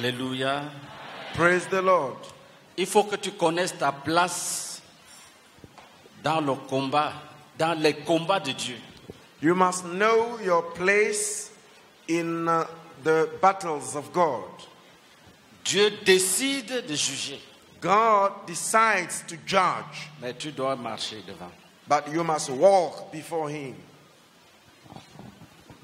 Alléluia. Praise the Lord. Il faut que tu connaisses ta place dans le combat, dans les combats de Dieu. You must know your place in uh, the battles of God. Dieu décide de juger, God decides to judge, mais tu dois marcher devant. but you must walk before Him.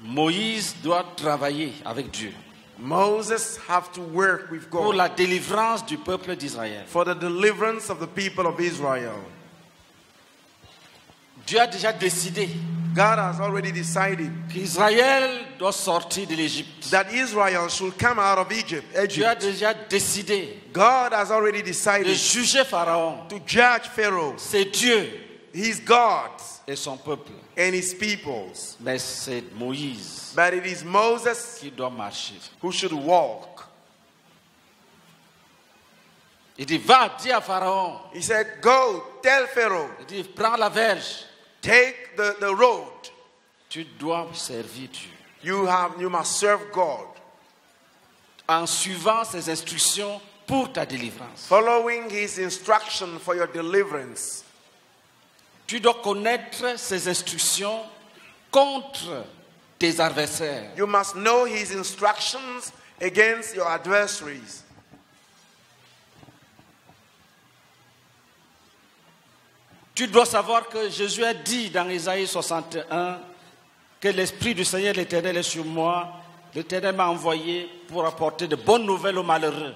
Moïse doit travailler avec Dieu Moses have to work with God. pour la délivrance du peuple d'Israël. for the deliverance of the people of Israel. Dieu a déjà décidé God has already decided qu'Israël doit sortir de l'Égypte. that Israel should come out of Egypt. Dieu a déjà décidé God has already de decided juger Pharaon. to judge Pharaoh. C'est Dieu He's God et son peuple. and his peoples. Mais c'est Moïse But it is Moses qui doit marcher. who should walk. Il dit, va, dis à Pharaon. He said, Go, tell Pharaoh, Il dit, prends la verge. take the, the road. Tu dois servir Dieu. You have you must serve God. En suivant ses instructions pour ta délivrance. Following his instruction for your deliverance. Tu dois connaître ses instructions contre tes adversaires. You must know his instructions against your adversaries. Tu dois savoir que Jésus a dit dans Isaïe 61 que l'Esprit du Seigneur l'Éternel est sur moi. L'Éternel m'a envoyé pour apporter de bonnes nouvelles aux malheureux.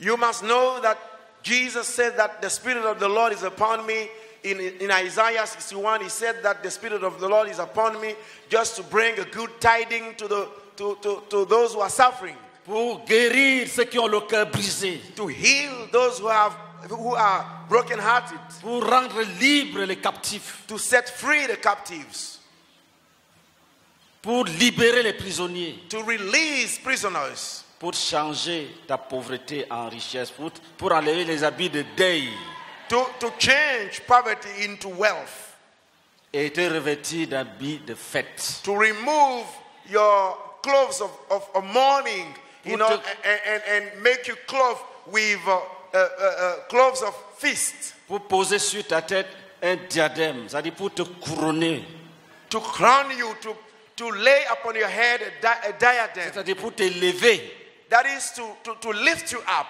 You must know that Jesus said that the Spirit of the Lord is upon me. In, in Isaiah 61, he said that the Spirit of the Lord is upon me just to bring a good tiding to, the, to, to, to those who are suffering, Pour guérir ceux qui ont le cœur brisé. to heal those who, have, who are brokenhearted, Pour rendre libres les captifs. to set free the captives, Pour libérer les prisonniers. to release prisoners, Pour changer ta pauvreté en richesse. Pour, pour enlever les habits de deuil. To, to change poverty into wealth, Et te revêtir d'habits de fête. to remove your clothes of, of, of mourning, you know, the- and, and, and make you clothed with uh, uh, uh, uh, clothes of feast, Pour poser sur ta tête un diadème. C'est-à-dire pour te couronner. to crown you, to, to lay upon your head a, di- a diadem. C'est-à-dire pour t'élever. That is to, to, to lift you up.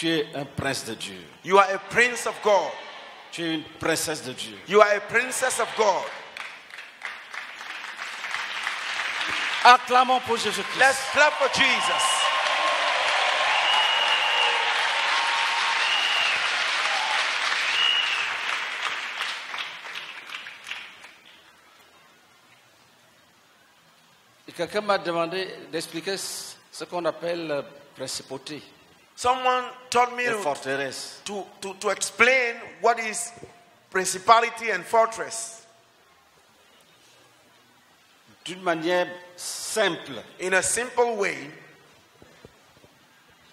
Tu es un prince de Dieu. You are a prince of God. Tu es une princesse de Dieu. You are a princess of God. Acclamons pour Jésus-Christ. Let's clap for Jesus. Quelqu'un m'a demandé d'expliquer ce ce qu'on appelle euh, principauté, Someone told me to, to, to, to explain what is principality and fortress D'une manière simple, in a simple way.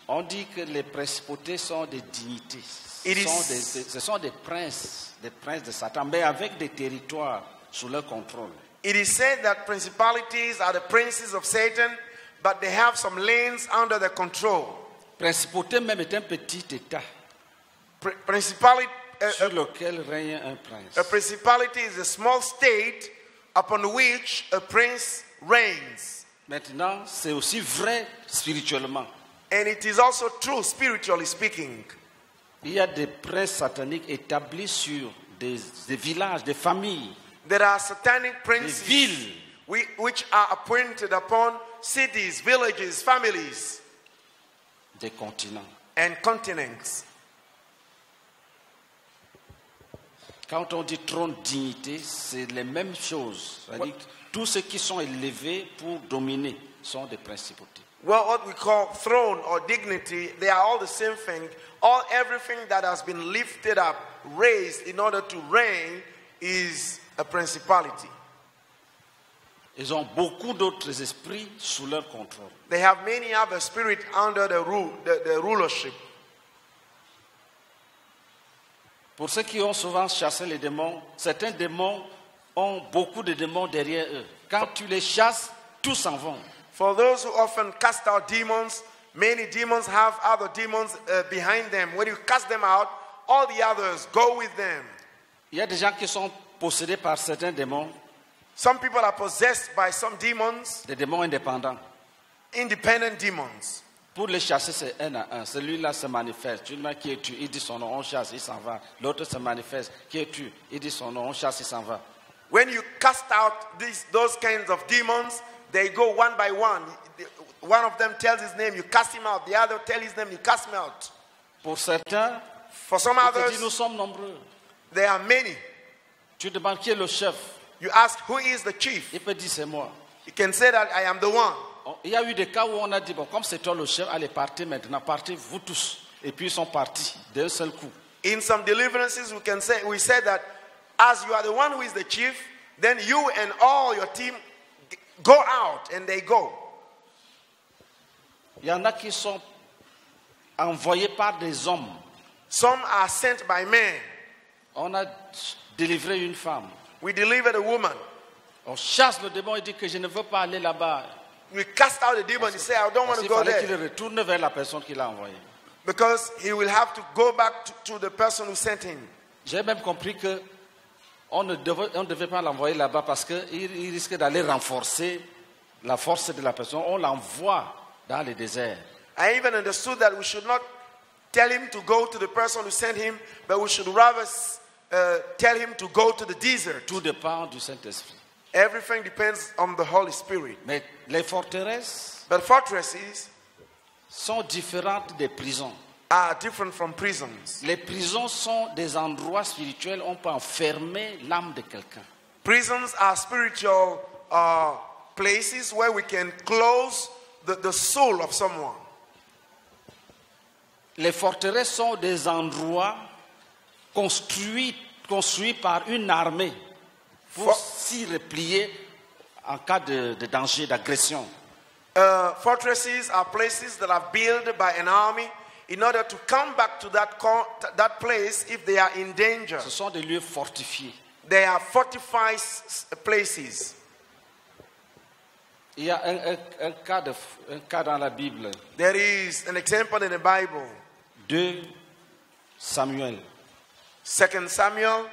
on dit que les principautés sont des dignités. Ce, It is- sont des, ce sont des princes, des princes de Satan, mais avec des territoires sous leur contrôle. It is said that principalities are the princes of Satan, but they have some lanes under their control. Principauté même est un petit État Pr- principality, uh, sur lequel règne un prince. a principality is a small state upon which a prince reigns. Maintenant, c'est aussi vrai spirituellement. And it is also true spiritually speaking. Il y a des princes sataniques établis sur des, des villages, des familles, There are satanic des princes villes. whi- which are appointed upon cities, villages, families, des continents. and continents. Quand on dit trône dignité, c'est les mêmes choses. Que tous ceux qui sont élevés pour dominer sont des principautés. Well, what we call throne or dignity, they are all the same thing. All everything that has been lifted up, raised in order to reign, is a principality. Ils ont beaucoup d'autres esprits sous leur contrôle. They have many other spirits under the rule, the, the rulership. Pour ceux qui ont souvent chassé les démons, certains démons ont beaucoup de démons derrière eux. Quand tu les chasses, tous s'en vont. For those who often cast out demons, many demons have other demons uh, behind them. When you cast them out, all the others go with them. Il y a des gens qui sont possédés par certains démons, Some people are possessed by some demons, des démons indépendants. independent demons. Pour les chasser, c'est un à un. Celui-là se manifeste. Tu demandes qui es-tu Il dit son nom, on chasse, il s'en va. L'autre se manifeste. Qui es-tu Il dit son nom, on chasse, il s'en va. When you cast out these, those kinds of demons, they go one by one. One of them tells his name, you cast him out. The other tells his name, you cast him out. Pour certains, For some te dit, nous others, sommes nombreux. there are many. Tu demandes qui est le chef You ask, who is the chief? Il peut dire c'est moi. You can say that I am the one. On- Il y a eu des cas où on a dit, bon, comme c'est toi le chef, allez, partez maintenant, partez vous tous. Et puis ils sont partis d'un seul coup. In some deliverances, we can say we said that as you are the one who is the chief, then you and all your team go out and they go. Il y en a qui sont envoyés par des hommes. Some are sent by men. On a délivré une femme. We delivered a woman. On chasse le démon et dit que je ne veux pas aller là-bas. We cast out the demon. He said, I don't want to go fallait qu'il there retourne vers la personne qui l'a envoyé. because he will have to go back to, to the person who sent him. J'ai même compris que on ne devait, on devait pas l'envoyer là-bas parce qu'il il risquait d'aller renforcer la force de la personne. On l'envoie dans le désert. I even understood that we should not tell him to go to the person who sent him, but we should rather uh, tell him to go to the desert. Tout dépend du Saint-Esprit. Everything depends on the Holy Spirit. Mais les forteresses But fortresses sont différentes des prisons. are different from prisons. Les prisons sont des endroits spirituels où on peut enfermer l'âme de quelqu'un. Prisons are spiritual uh, places where we can close the, the soul of someone. Les forteresses sont des endroits construits, construits par une armée pour s'y replier en cas de, de danger, d'agression. Uh, fortresses are places that are built by an army in order to come back to that, that place if they are in danger. Ce sont des lieux fortifiés. They are fortified places. Il y a un, un- un cas, de- un cas dans la Bible, There is an example in the Bible, 2 Samuel, 2 Samuel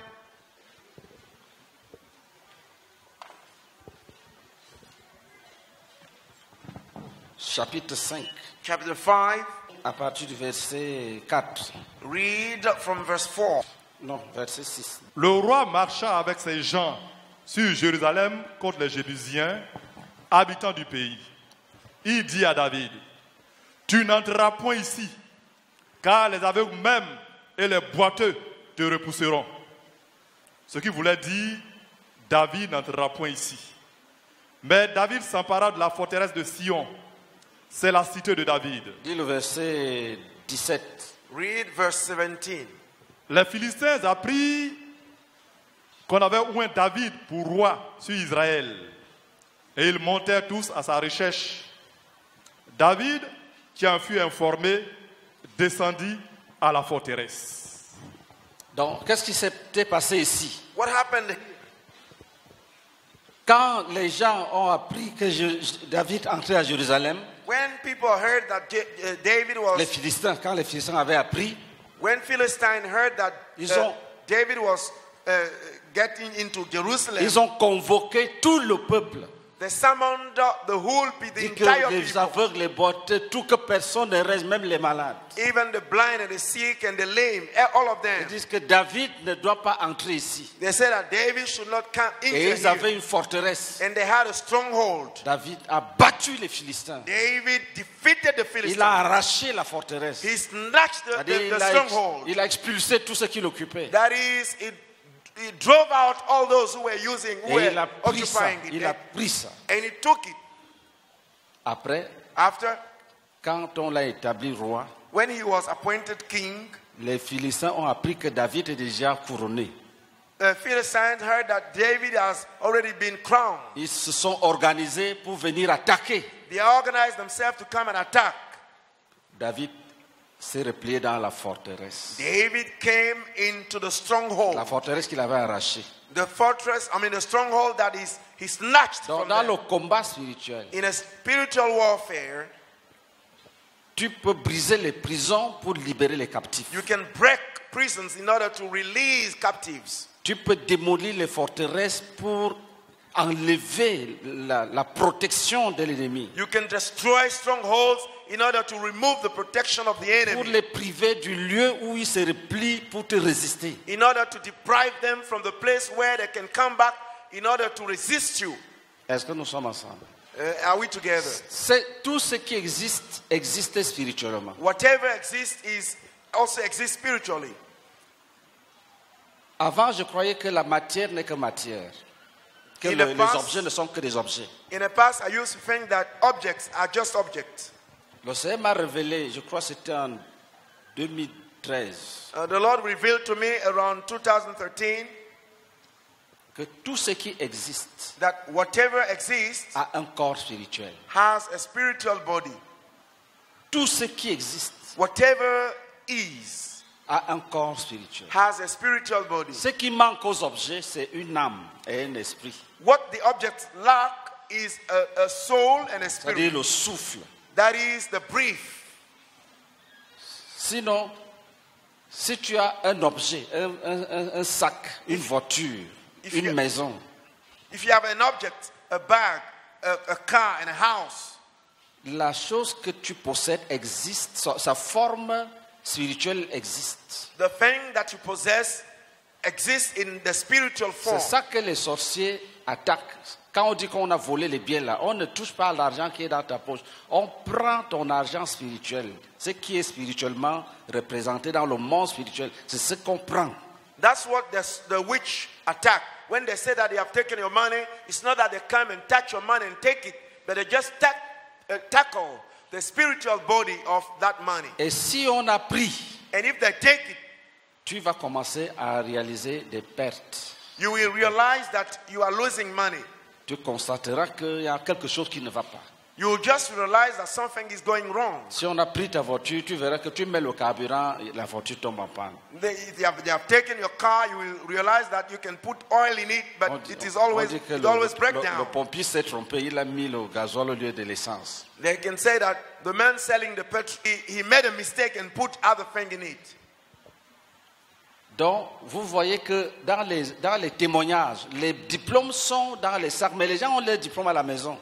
chapitre 5, chapter 5. à partir du verset 4. Read from verse 4. Non, verset 6. Le roi marcha avec ses gens sur Jérusalem contre les Jébusiens, habitants du pays. Il dit à David, tu n'entreras point ici, car les aveugles même et les boiteux te repousseront. Ce qui voulait dire, David n'entrera point ici. Mais David s'empara de la forteresse de Sion. C'est la cité de David. Dis le verset 17. Read verse 17. Les Philistins apprirent qu'on avait oint David pour roi sur Israël. Et ils montèrent tous à sa recherche. David, qui en fut informé, descendit à la forteresse. Donc, qu'est-ce qui s'était passé ici? What happened? Quand les gens ont appris que David entrait à Jérusalem, When people heard that David was, les Philistins, quand les Philistins avaient appris, when Philistine heard that Ils uh, ont- David was uh, getting into Jerusalem, ils ont convoqué tout le peuple. They summoned the whole people, the entire les people, aveugles, les boiteux, tout que personne ne reste, même les malades. even the blind and the sick and the lame, eh, all of Ils them. disent que David ne doit pas entrer ici. They said that David should not come Et into ils here. avaient une forteresse. And they had a stronghold. David a battu les Philistins. David defeated the Il Philistines. a arraché la forteresse. He snatched the, the, il, the stronghold. il a expulsé tout ce qu'il occupait. That is, it, it drove out all those who were using, who Et il were a pris ça. occupying it. Il a pris ça. And he took it. Après, After, quand on l'a établi roi, when he was appointed king, les Philistins ont appris que David est déjà couronné. the Philistines heard that David has already been crowned. Ils se sont organisés pour venir attaquer. They organized themselves to come and attack. David s'est replié dans la forteresse. David came into the stronghold. La forteresse qu'il avait arrachée. The fortress, I mean, the stronghold that is he snatched Donc, from dans them. le combat spirituel, In a spiritual warfare, tu peux briser les prisons pour libérer les captifs. you can break prisons in order to release captives. Tu peux démolir les forteresses pour enlever la, la protection de l'ennemi. You can destroy strongholds in order to remove the protection of the Pour enemy. les priver du lieu où ils se replient pour te résister. In order to deprive them from the place where they can come back in order to resist you. Est-ce que nous sommes ensemble Uh, are we together? C'est tout ce qui existe existe spirituellement. Whatever exists is also exists spiritually. Avant, je croyais que la matière n'est que matière. Que le- the les objets ne sont que des objets. In the past, I used to think that objects are just objects. Le Seigneur m'a révélé, je crois que c'était en 2013, Uh, the Lord revealed to me around 2013 que tout ce qui existe that whatever exists a un corps spirituel. has a spiritual body. Tout ce qui existe Whatever is a un corps spirituel. has a spiritual body. Ce qui manque aux objets, c'est une âme et un esprit. What the objects lack is a, a soul and a C'est-à-dire spirit. le souffle. That is the brief. Sinon, si tu as un objet, un, un- un- sac, une voiture, if une you- maison, If you have an object, a bag, a, a car, and a house, la chose que tu possèdes existe, sa, sa forme spirituelle existe. the thing that you possess exists in the spiritual form. C'est ça que les sorciers attaquent. Quand on dit qu'on a volé les biens là, on ne touche pas à l'argent qui est dans ta poche. On prend ton argent spirituel, ce qui est spirituellement représenté dans le monde spirituel. C'est ce qu'on prend. That's what the, the witch attack. When they say that they have taken your money, it's not that they come and touch your money and take it, but they just ta- uh, tackle the spiritual body of that money. Et si on a pris, And if they take it, tu vas commencer à réaliser des pertes. you will realize that you are losing money. Tu constateras qu'il y a quelque chose qui ne va pas. You will just realize that something is going wrong. Si on a pris ta voiture, tu verras que tu mets le carburant, la voiture tombe en panne. They, they, have, they have taken your car, you will realize that you can put oil in it, but dit- it is always, it le, always break le- pompier s'est trompé, il a mis le gasoil au lieu de l'essence. They can say that the man selling the petrol, he, he made a mistake and put other thing in it. Donc, vous voyez que dans les, dans les témoignages, les diplômes sont dans les sacs, mais les gens ont leurs diplômes à la maison.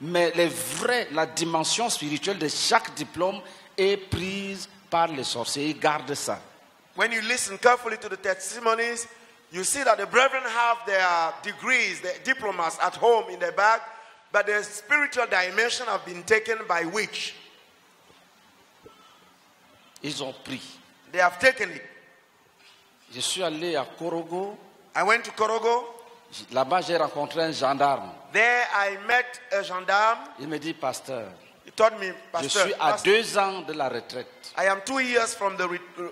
Mais les vrais, la dimension spirituelle de chaque diplôme est prise par les sorciers. Ils gardent ça. When you listen carefully to the testimonies, you see that the brethren have their degrees, their diplomas at home in their bag, but the spiritual dimension have been taken by which? Ils ont pris. They have taken it. Je suis allé à Korogo. I went to Korogo. Là-bas, j'ai rencontré un gendarme. There I met a gendarme. Il me dit, pasteur, He told me, je Pasteur, suis à Pastor, deux ans de la retraite. I am two years from, the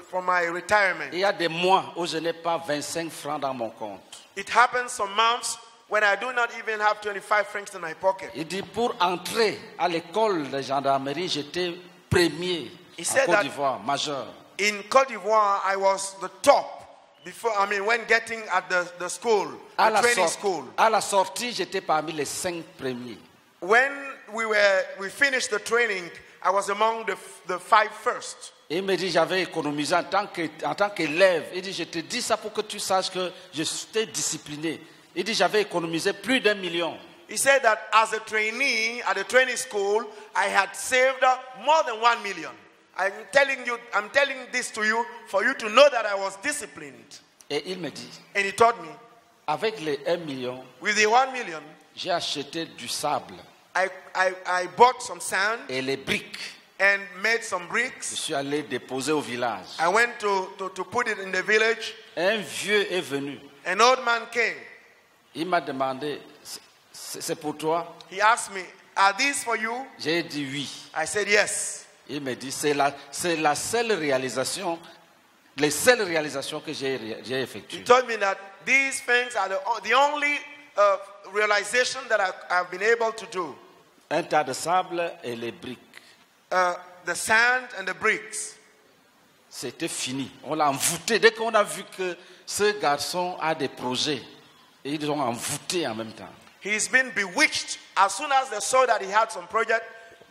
from my retirement. Il y a des mois où je n'ai pas 25 francs dans mon compte. It happens some months when I do not even have 25 francs in my pocket. Il dit, pour entrer à l'école de gendarmerie, j'étais premier He en Côte d'Ivoire, majeur. In Cote d'Ivoire, I was the top before, I mean, when getting at the, the school, À the la, training school. à la sortie, j'étais parmi les cinq premiers. When we were, we finished the training, I was among the, the five first. Et il me dit, j'avais économisé en tant que- en tant qu'élève. il dit, je te dis ça pour que tu saches que je suis discipliné. Il dit, j'avais économisé plus d'un million. He said that as a trainee at the training school, I had saved more than one million. I'm telling you, I'm telling this to you for you to know that I was disciplined. Et il me dit, And he told me, avec les 1 million, with the one million, j'ai acheté du sable I, I, I bought some sand et les briques. and made some Je bricks. suis allé déposer au village. I went to, to, to put it in the village. Un vieux est venu. An old man came. Il m'a demandé, c'est c'est pour toi He asked me, Are these for you? J'ai dit oui. I said, Yes. Il me dit, c'est la, c'est la seule réalisation, les seules réalisations que j'ai j'ai He effectuées. told me that these things are the, the only uh, realization that I, I've been able to do. Un tas de sable et les briques. Uh, the sand and the bricks. c'était fini. On l'a envoûté. Dès qu'on a vu que ce garçon a des projets, et ils ont envoûté en même temps. He's been bewitched. As soon as they saw that he had some project,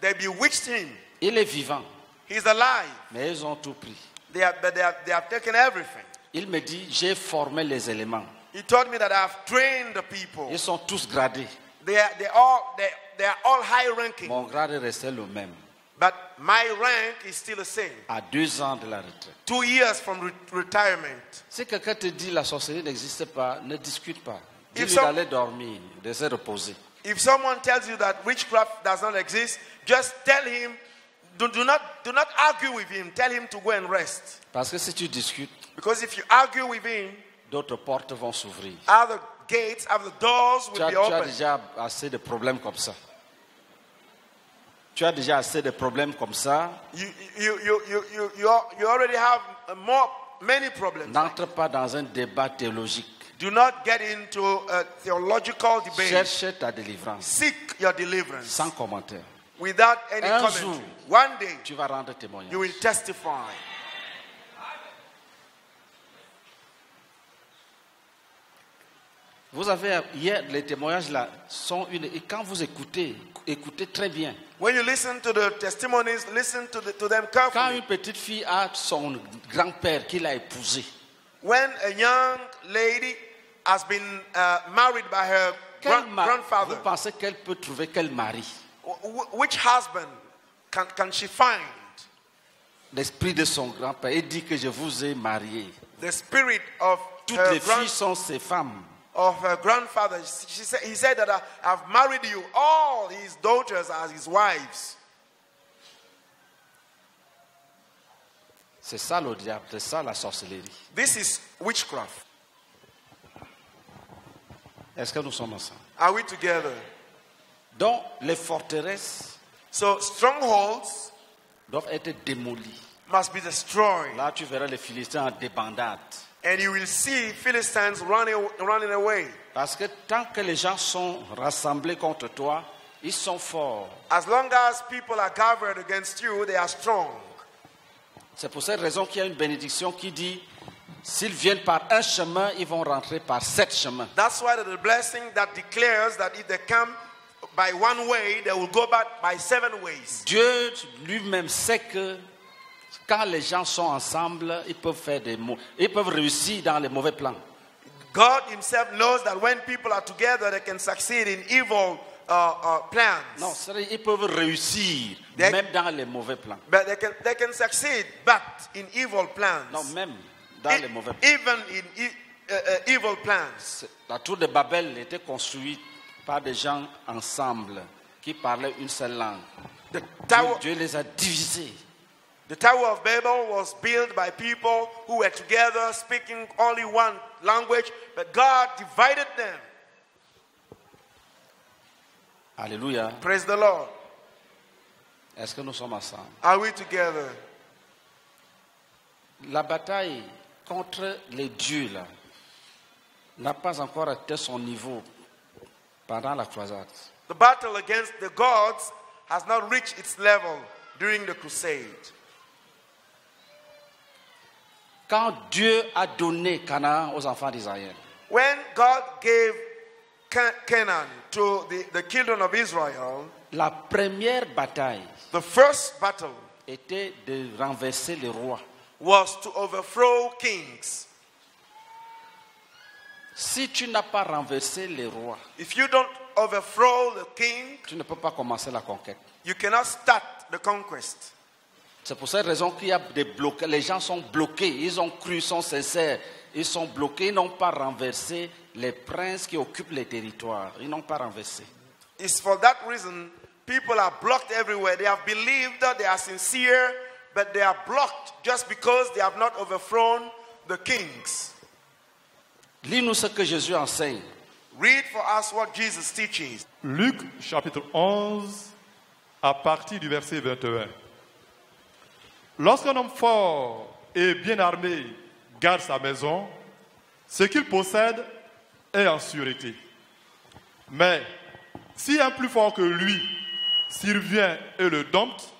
they bewitched him. Il est vivant, He's alive. mais ils ont tout pris. They have, but they have, they have taken everything. Il me dit, j'ai formé les éléments. He told me that I have trained the people. Ils sont tous gradés. They are, they all, they, they are all high ranking. Mon grade le même. But my rank is still the same. À deux ans de la retraite. Two years from re- retirement. Si quelqu'un te dit la sorcellerie n'existe pas, ne discute pas. Dis-lui some- d'aller dormir, de se reposer. If someone tells you that witchcraft does not exist, just tell him, do, do, not, do not argue with him. Tell him to go and rest. Parce que si tu discutes, Because if you argue with him, d'autres portes vont s'ouvrir. other gates, other doors Tu will as, be tu as open. déjà assez de problèmes comme ça. Tu as déjà assez de problèmes comme ça. You, you, you, you, you, you, al- you already have uh, more, many problems. N'entre pas dans un débat théologique. Do not get into a theological debate. Cherche ta délivrance. Seek your deliverance Sans commentaire. Without any Un commentary. jour. One day, Tu vas rendre témoignage. you will testify. Vous avez hier les témoignages là sont une et quand vous écoutez, écoutez très bien. When you listen to the testimonies, listen to, the, to them Quand carefully. une petite fille a son grand-père qu'il a épousé, When a young lady has been uh, married by her quel gran- ma- grandfather, vous pensez qu'elle peut trouver quel mari which husband can, can she find? L'esprit de son grand-père. Il dit que je vous ai marié. The spirit of Toutes her les filles sont ses femmes. of her grandfather. She said, he said that I, I've married you. All his daughters are his wives. C'est ça le diable, c'est ça la sorcellerie. This is witchcraft. Est-ce que nous sommes ensemble Are we together? Donc, les forteresses So strongholds doivent être démolies. must be destroyed. Là, tu verras les Philistins en débandade. And you will see Philistines running, running away. Parce que tant que les gens sont rassemblés contre toi, ils sont forts. As long as people are gathered against you, they are strong. C'est pour cette raison qu'il y a une bénédiction qui dit, s'ils viennent par un chemin, ils vont rentrer par sept chemins. That's why the blessing that declares that if they come by one way, they will go back by seven ways. Dieu lui-même sait que quand les gens sont ensemble, ils peuvent faire des ils peuvent réussir dans les mauvais plans. God Himself knows that when people are together, they can succeed in evil uh, uh, plans. Non, ils peuvent réussir Des- même dans les mauvais plans. But they can, they can succeed, but in evil plans. Non, même dans E- les mauvais plans. even in e- uh, uh, evil plans. La tour de Babel était construite par des gens ensemble qui parlaient une seule langue. The Dieu, tower, Dieu les a divisés. the tower of Babel was built by people who were together speaking only one language, but God divided them. Alléluia. Praise the Lord. Est-ce que nous sommes ensemble? Are we together? La bataille contre les dieux là n'a pas encore atteint son niveau pendant la croisade. The battle against the gods has not reached its level during the crusade. Quand Dieu a donné Canaan aux enfants d'Israël, When God gave Ca- Canaan to the, the children of Israel, la première bataille the first battle était de renverser les rois. was to overthrow kings. Si tu n'as pas renversé les rois, If you don't overthrow the king, tu ne peux pas commencer la conquête. you cannot start the conquest. C'est pour cette raison qu'il y a des blocages. Les gens sont bloqués. Ils ont cru, ils sont sincères. Ils sont bloqués. Ils n'ont pas renversé les princes qui occupent les territoires. Ils n'ont pas renversé. It's for that reason people are blocked everywhere. They have believed that they are sincere, but they are blocked just because they have not overthrown the kings. Lis-nous ce que Jésus enseigne. Read for us what Jesus teaches. Luc chapitre 11 à partir du verset 21. Lorsqu'un homme fort et bien armé garde sa maison, ce qu'il possède est en sûreté. Mais si un plus fort que lui survient et le dompte,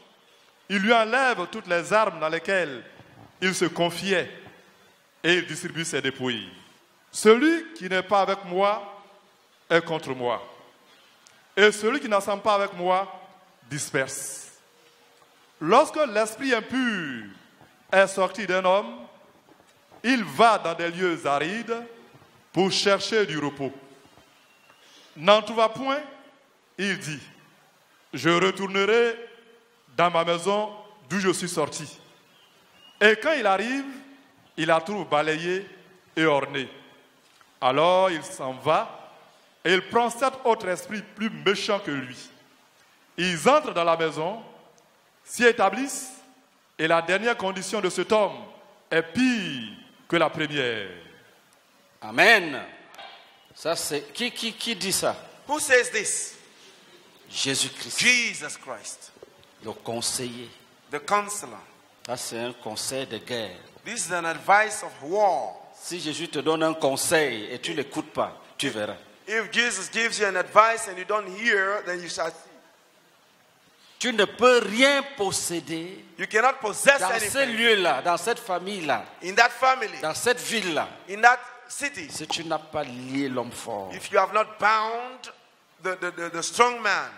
il lui enlève toutes les armes dans lesquelles il se confiait et il distribue ses dépouilles. Celui qui n'est pas avec moi est contre moi. Et celui qui n'assemble pas avec moi disperse. Lorsque l'esprit impur est sorti d'un homme, il va dans des lieux arides pour chercher du repos. N'en trouva point, il dit, je retournerai dans ma maison d'où je suis sorti. Et quand il arrive, il la trouve balayée et ornée. Alors il s'en va et il prend sept autres esprits plus méchants que lui. Ils entrent dans la maison, s'y établissent, et la dernière condition de cet homme est pire que la première. Amen. Ça, c'est qui, qui, qui dit ça? Who says this? Jésus-Christ, Jesus Christ, le conseiller. the counselor. Ça, c'est un conseil de guerre. This is an advice of war. Si Jésus te donne un conseil et tu l'écoutes pas, tu verras. If Jesus gives you an advice and you don't hear, then you shall see. Tu ne peux rien posséder You cannot possess dans ce anything lieu-là, dans cette famille-là, in that family, dans cette ville-là, in that city, si tu n'as pas lié l'homme fort. if you have not bound the, the, the, the strong man,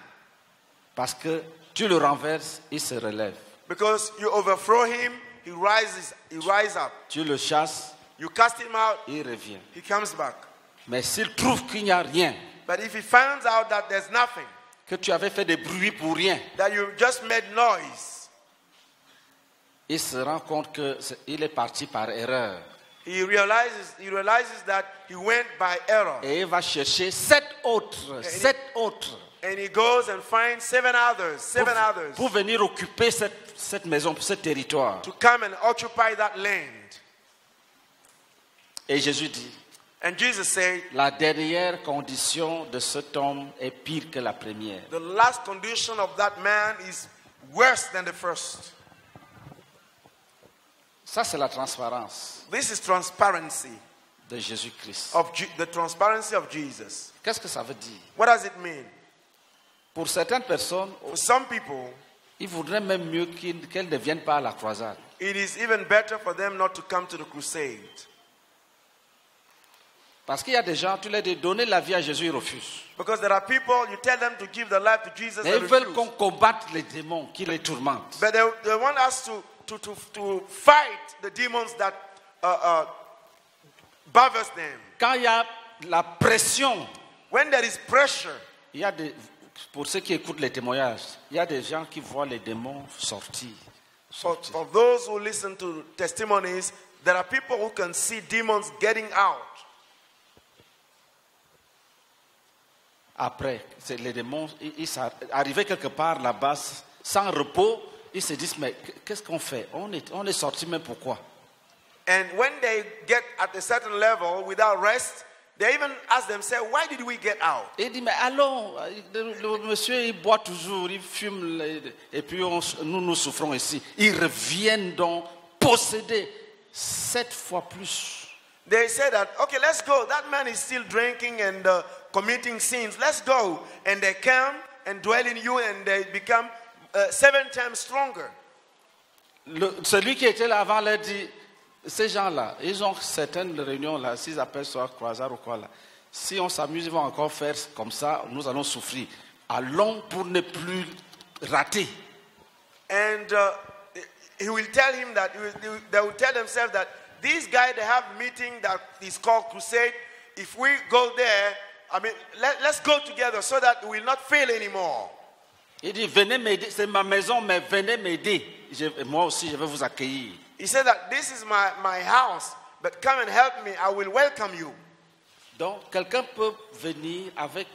Parce que tu le renverses, il se relève. because you overthrow him, he rises, he rises up. Tu le chasses, You cast him out, il revient. he comes back. Mais s'il trouve qu'il n'y a rien, But if he finds out that there's nothing, que tu avais fait des bruits pour rien, that you just made noise, il se rend compte qu'il est parti par erreur. he realizes, he realizes that he went by error. Et il va chercher sept autres, sept autres, And he goes and finds seven others, seven pour, others, pour venir occuper cette, cette maison, ce territoire. to come and occupy that land. Et Jésus dit, And Jesus said, la dernière condition de cet homme est pire que la première. the last condition of that man is worse than the first. Ça, c'est la transparence This is transparency de Jésus-Christ. of Je- the transparency of Jesus. Qu'est-ce que ça veut dire? What does it mean? Pour certaines personnes, For some people, il vaudrait même mieux qu'elles ne viennent pas à la croisade. it is even better for them not to come to the crusade. Parce qu'il y a des gens, tu leur dis donner la vie à Jésus, ils refusent. Because there are people, you tell them to give their life to Jesus, Mais ils veulent qu'on combatte les démons qui les tourmentent. But they, they want us to, to, to, to fight the demons that uh, uh, bothers them. Quand il y a la pression, When there is pressure, il y a des, pour ceux qui écoutent les témoignages, il y a des gens qui voient les démons sortir. for, for those who listen to testimonies, there are people who can see demons getting out. Après, les démons, ils, sont arrivés quelque part là-bas, sans repos, ils se disent, mais qu'est-ce qu'on fait? On est, on est sorti, mais pourquoi? And when they get at a certain level without rest, they even ask themselves, why did we get out? Et dit, mais allons, le, le monsieur, il boit toujours, il fume, et puis on- nous, nous souffrons ici. Ils reviennent donc possédés sept fois plus. They say that, okay, let's go. That man is still drinking and uh, committing sins. Let's go. And they come and dwell in you and they become uh, seven times stronger. Le- celui qui était là avant leur dit, ces gens-là, ils ont certaines réunions là, s'ils appellent ça croisade ou quoi là. Si on s'amuse, ils vont encore faire comme ça, nous allons souffrir. Allons pour ne plus rater. And uh, he will tell him that, will- they will tell themselves that these guys, they have meeting that is called crusade. If we go there, I mean, let, let's go together so that we will not fail anymore. Il dit, venez m'aider, c'est ma maison, mais venez m'aider. Je- Moi aussi, je vais vous accueillir. He said that this is my, my house, but come and help me. I will welcome you. Donc, quelqu'un peut venir avec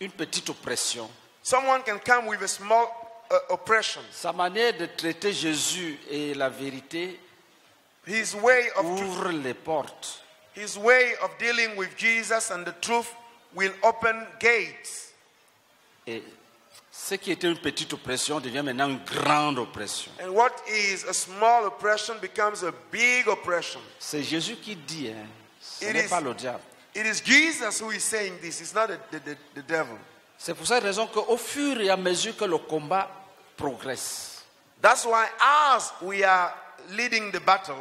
une petite oppression. Someone can come with a small uh, oppression. Sa manière de traiter Jésus et la vérité His way of ouvre les portes. his way of dealing with Jesus and the truth will open gates. Et ce qui était une petite oppression devient maintenant une grande oppression. And what is a small oppression becomes a big oppression. C'est Jésus qui dit, hein, ce It n'est is- pas le diable. It is Jesus who is saying this, it's not the, the, the, the devil. C'est pour cette raison qu'au fur et à mesure que le combat progresse, That's why, as we are leading the battle,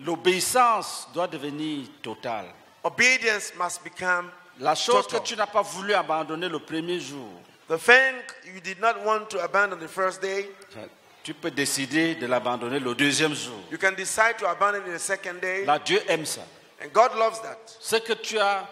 l'obéissance doit devenir totale. obedience must become La chose total. que tu n'as pas voulu abandonner le premier jour, The thing you did not want to abandon the first day, tu peux décider de l'abandonner le deuxième jour. you can decide to abandon it the second day. Là, Dieu aime ça. And God loves that. Ce que tu as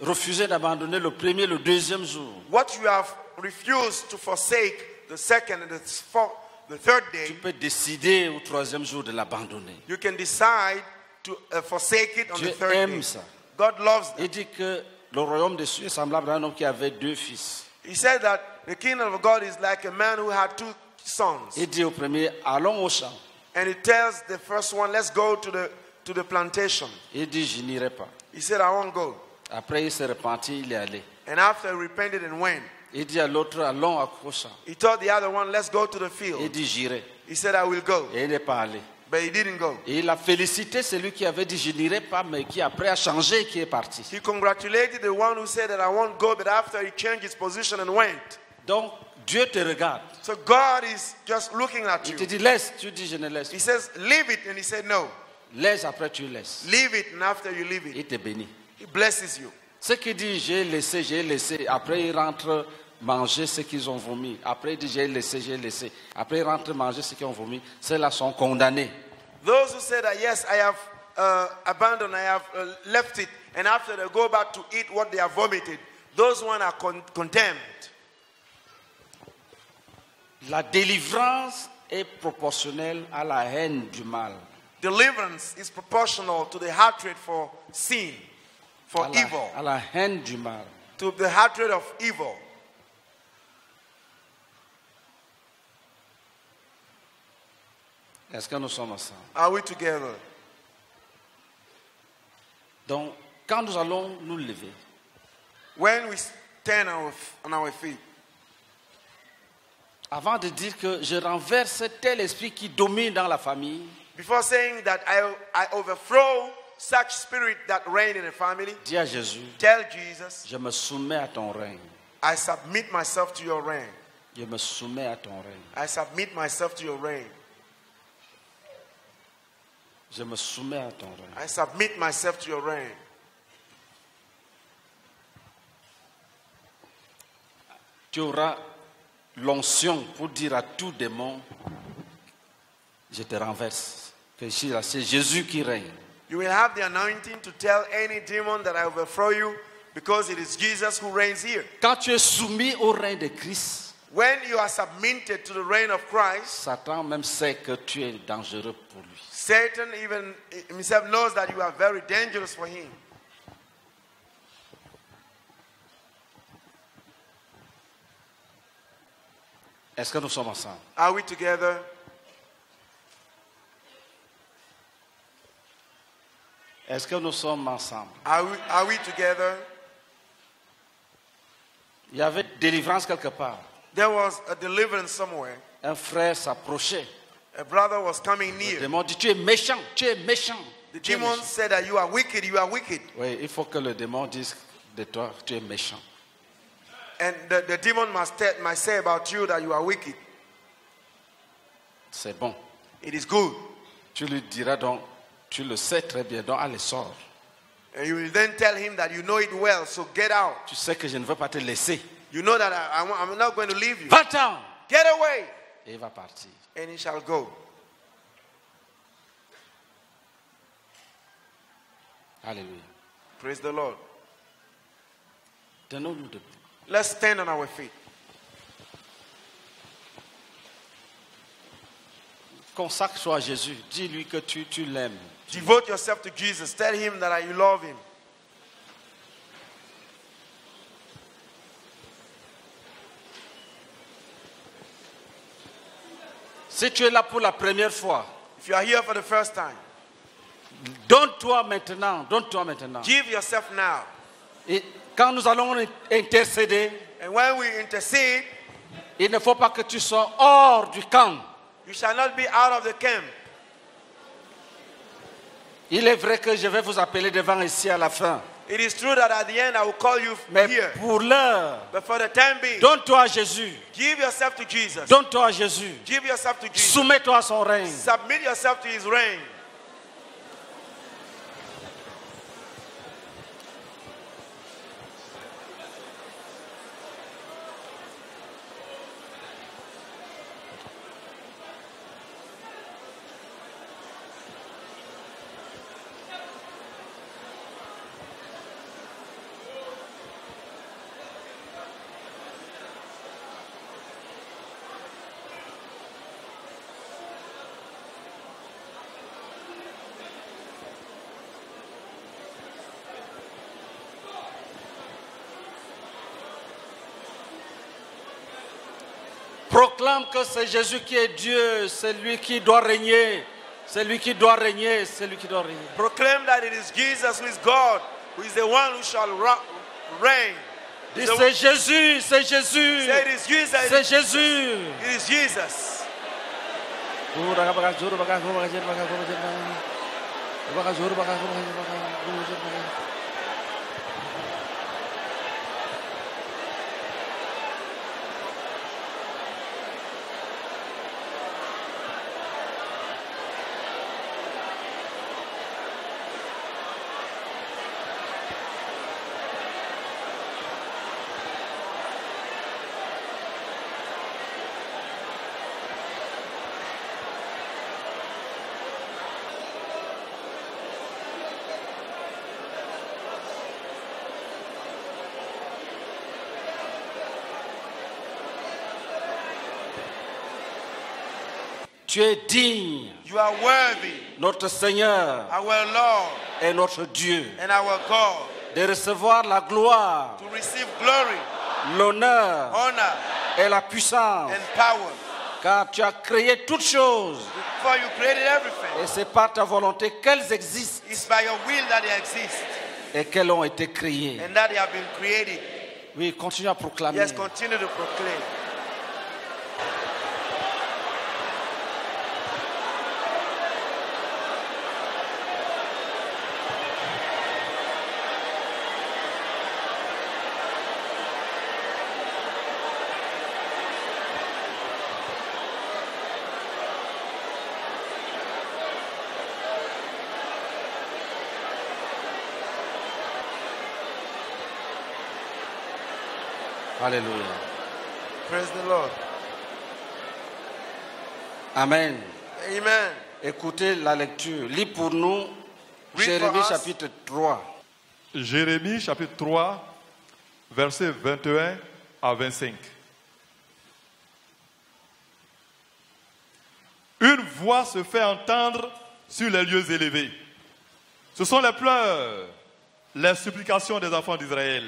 refusé d'abandonner le premier, le deuxième jour, What you have refused to forsake the second and the, fourth, the third tu day, peux décider au troisième jour de l'abandonner. you can decide to uh, forsake it on Dieu the third aime day. ça. God loves that. Il dit que le royaume des cieux est semblable à un homme qui avait deux fils. He said that the kingdom of God is like a man who had two sons. Il dit au premier, allons au champ. And he tells the first one, let's go to the, to the plantation. Il dit, je n'irai pas. He said, I won't go. Après, il s'est repenti, il est allé. And after he repented and went, Il dit à l'autre, allons au champ. he told the other one, let's go to the Il field. dit, j'irai. He said, I will go. Et il n'est pas allé. But he didn't go. Et il a félicité celui qui avait dit, je n'irai pas, mais qui après a changé et qui est parti. He congratulated the one who said that I won't go, but after he changed his position and went. Donc, Dieu te regarde. So God is just looking at Il te you. dit, laisse. Tu dis, je ne laisse He pas. says, leave it. And he said, no. Laisse, après tu laisses. Leave it. And after you leave it, Il te bénit. he blesses you. Ce qui dit, j'ai laissé, j'ai laissé. Après, il rentre manger ce qu'ils ont vomi. Après, il dit, j'ai laissé, j'ai laissé. Après, il rentre manger ce qu'ils ont vomi. Ceux-là sont condamnés. Those who say that, yes, I have uh, abandoned, I have uh, left it, and after they go back to eat what they have vomited, those one are con- condemned. La délivrance est proportionnelle à la haine du mal. Deliverance is proportional to the hatred for sin, for À la, evil, à la haine du mal. to the hatred of evil. Est-ce que nous sommes ensemble? Are we together? Donc, quand nous allons nous lever, When we stand our, on our feet, avant de dire que je renverse tel esprit qui domine dans la famille, before saying that I, I overthrow such spirit that reign in a family, dis à Jésus, tell Jesus, je me soumets à ton règne. I submit myself to your reign. Je me soumets à ton règne. I submit myself to your reign. Je me soumets à ton règne. I submit myself to your reign. Tu auras l'onction pour dire à tout démon, je te renverse. Que c'est Jésus qui règne. You will have the anointing to tell any demon that I overthrow you because it is Jesus who reigns here. Quand tu es soumis au règne de Christ, When you are submitted to the reign of Christ, Satan même sait que tu es dangereux pour lui. Satan even himself knows that you are very dangerous for him. Est-ce que nous sommes ensemble Are we together? Est-ce que nous sommes ensemble Are we, are we together? Il y avait délivrance quelque part. There was a deliverance somewhere. Um Un frère s'approchait. A brother was coming Le near. démon dit, tu es méchant, tu es méchant. The demon said that you are wicked, you are wicked. Oui, il faut que le démon dise de toi, tu es méchant. And the, the demon must, tell, must say about you that you are wicked. C'est bon. It is good. Tu lui diras donc, tu le sais très bien, donc allez, sors. And you will then tell him that you know it well, so get out. Tu sais que je ne veux pas te laisser. You know that I, I, am not going to leave you. Va-t'en Get away. Et il va partir. And he shall go. Hallelujah. Praise the Lord. Let's stand on our feet. Consacre-toi à Jésus. Dis-lui que tu, tu l'aimes. Devote yourself to Jesus. Tell him that you love him. Si tu es là pour la première fois, If you are here for the first time, donne-toi maintenant. Donne-toi maintenant. give yourself now. Et quand nous allons intercéder, And when we intercede, il ne faut pas que tu sois hors du camp. you shall not be out of the camp. Il est vrai que je vais vous appeler devant ici à la fin. It is true that at the end I will call you Mais here. pour l'heure, But for the time being, donne-toi à Jésus. give yourself to Jesus. Donne-toi à Jésus. Give yourself to Jesus. Soumets-toi à son règne. Submit yourself to his reign. Proclame que c'est Jésus qui est Dieu, c'est lui qui doit régner. C'est lui qui doit régner, c'est lui qui doit régner. Proclaim that it is Jesus who is God, who is the one who shall reign. Dis, c'est Jésus, c'est Jésus. Say it is Jesus. It C'est is, Jésus. it is Jesus. Tu es digne, You are worthy, notre Seigneur our Lord et notre Dieu, and our God, de recevoir la gloire, to receive glory, l'honneur honor, et la puissance. and power. Car tu as créé toutes choses you created everything. et c'est par ta volonté qu'elles existent It's by your will that they exist et qu'elles ont été créées. and that they have been created. Oui, continue à proclamer. Yes, continue to proclaim. Alléluia. Praise the Lord. Amen. Amen. Écoutez la lecture. Lis pour nous Read Jérémie chapitre 3. Jérémie chapitre 3, versets 21 à 25. Une voix se fait entendre sur les lieux élevés. Ce sont les pleurs, les supplications des enfants d'Israël.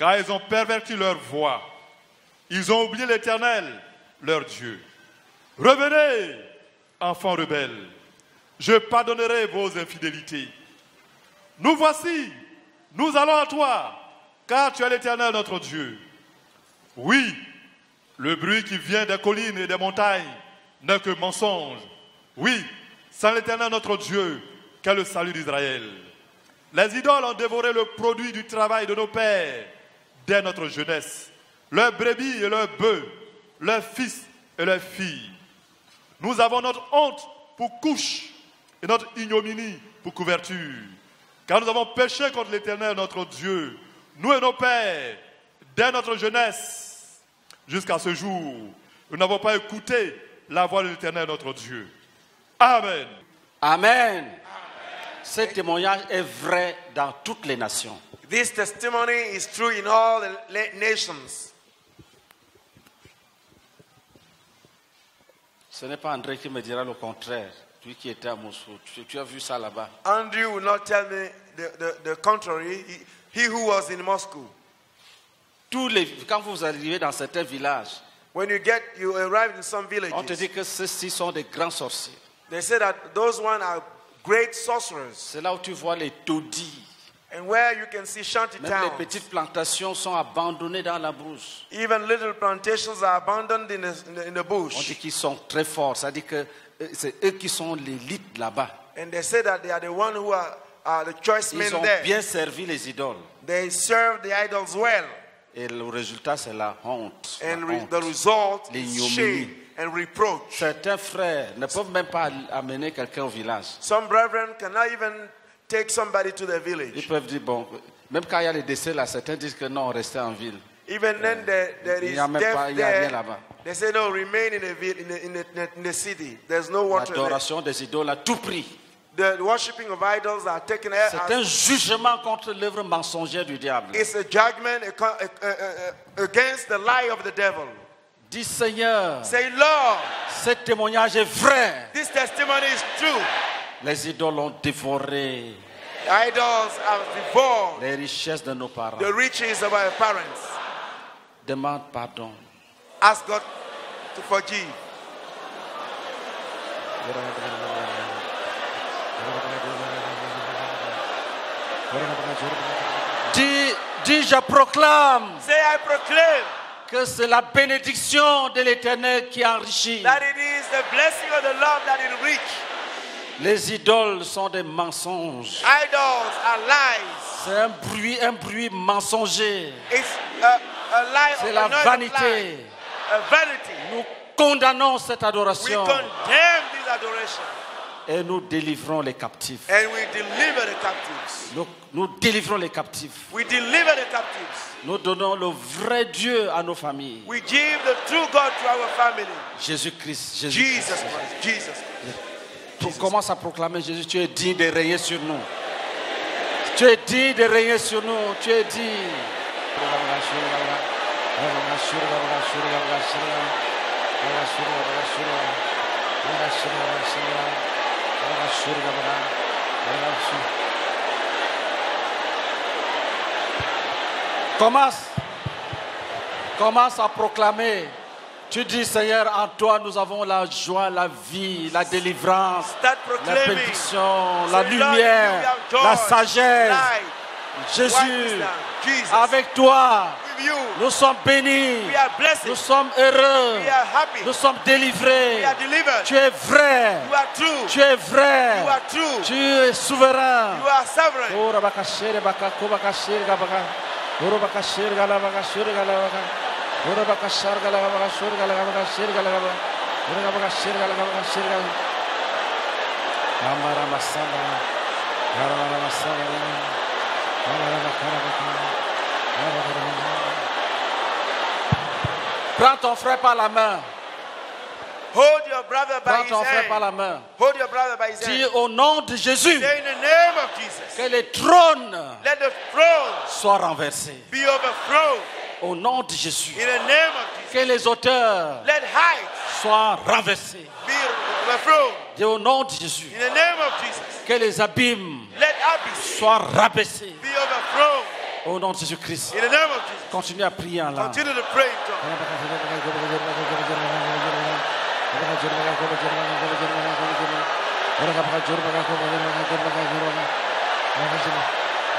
Car ils ont perverti leur voix. Ils ont oublié l'Éternel, leur Dieu. Revenez, enfants rebelles. Je pardonnerai vos infidélités. Nous voici, nous allons à toi, car tu es l'Éternel notre Dieu. Oui, le bruit qui vient des collines et des montagnes n'est que mensonge. Oui, sans l'Éternel notre Dieu, qu'est le salut d'Israël. Les idoles ont dévoré le produit du travail de nos pères dès notre jeunesse, leurs brebis et leurs bœufs, leurs fils et leurs filles. Nous avons notre honte pour couche et notre ignominie pour couverture. Car nous avons péché contre l'Éternel, notre Dieu, nous et nos pères, dès notre jeunesse, jusqu'à ce jour. Nous n'avons pas écouté la voix de l'Éternel, notre Dieu. Amen. Amen. Ce témoignage est vrai dans toutes les nations. This testimony is true in all the nations. Ce n'est pas André qui me dira le contraire. Lui qui était à Moscou. Tu, tu as vu ça là-bas. Andrew will not tell me the, the, the contrary. He, he who was in Moscow. Tous les, quand vous arrivez dans certains villages, When you get, you arrive in some on te villages. dit que ceux-ci sont des grands sorciers. They say that those one are great sorcerers. C'est là où tu vois les taudis. And where you can see shanty Même les towns. petites plantations sont abandonnées dans la brousse. Even little plantations are abandoned in the, in the, the On dit bush. qu'ils sont très forts. C'est-à-dire que euh, c'est eux qui sont l'élite là-bas. And they say that they are the one who are uh, the choice Ils men ont there. bien servi les idoles. They served the idols well. Et le résultat, c'est la honte. la And re- honte. the result is and reproach. Certains frères ne peuvent même pas amener quelqu'un au village. Some brethren cannot even take somebody to Ils village. peuvent dire, bon, même quand il y a les décès là, certains disent que non, restez en ville. Even then, there, there Il is n'y a même pas- death il y a rien là-bas. They say, no, remain in the, vil- in the, in the, in the city. There's no water there. L'adoration des idoles à tout prix. The worshipping of idols are taken as C'est un jugement contre l'œuvre mensongère du diable. it's a judgment against the lie of the devil. Dis Seigneur, Say, Lord, ce témoignage est vrai. this testimony is true. Les idoles ont dévoré Idols have devoured les richesses de nos parents. the riches of our parents. Demande pardon. Ask God to forgive. Dis, dis, je proclame Say, I proclaim que c'est la bénédiction de l'Éternel qui enrichit. that it is the blessing of the Lord that enrich. Les idoles sont des mensonges. Idols are lies. C'est un bruit, un bruit mensonger. It's a, a lie C'est la vanité. A vanity. Nous condamnons cette We adoration condemn this adoration et nous délivrons les captifs. and we deliver the captives. Nous, nous délivrons les captifs. We deliver the captives. Nous donnons le vrai Dieu à nos familles. We give the true God to our family. Jésus-Christ. Jésus Jesus Christ. Jesus. On commence à proclamer Jésus, tu es digne de régner sur nous. Tu es digne de régner sur nous. Tu es digne. Commence. Commence à proclamer. Tu dis, Seigneur, en toi nous avons la joie, la vie, la délivrance, la bénédiction, la lumière, la sagesse. Jésus, avec toi, nous sommes bénis, nous sommes heureux, nous sommes délivrés. Tu es vrai, tu es vrai, tu es souverain. Amara masala. Amara masala. Amara. Prends ton frère par la main. Hold your brother by Prends ton frère par la main. Hold your brother by his Dis au nom de Jésus Say in the name of Jesus. que les trônes Let the throne soient renversés. be overthrown. Au nom de Jésus. In the name of Jesus. Que les auteurs Let heights soient renversés. be. Dis au nom de Jésus. In the name of Jesus. Que les abîmes Let soient rabaissés. be. Au nom de Jésus-Christ. Continue à prier en langue.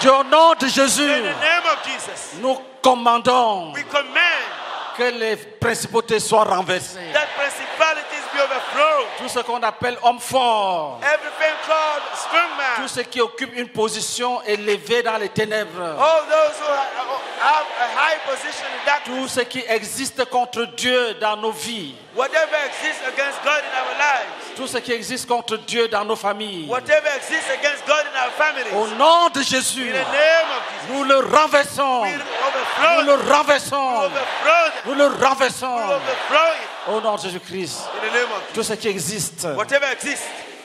Au nom de In Jésus, the name of Jesus. nous commandons We command que les principautés soient renversées. that. Tout ce qu'on appelle homme fort, Everything called strong tout ce qui occupe une position élevée dans les ténèbres, All those who ha- have a high position in darkness. tout ce qui existe contre Dieu dans nos vies, Whatever exists against God in our lives. tout ce qui existe contre Dieu dans nos familles, Whatever exists against God in our families. au nom de Jésus, nous le renversons, nous le renversons, nous le renversons. Au nom de Jésus-Christ. Tout ce qui existe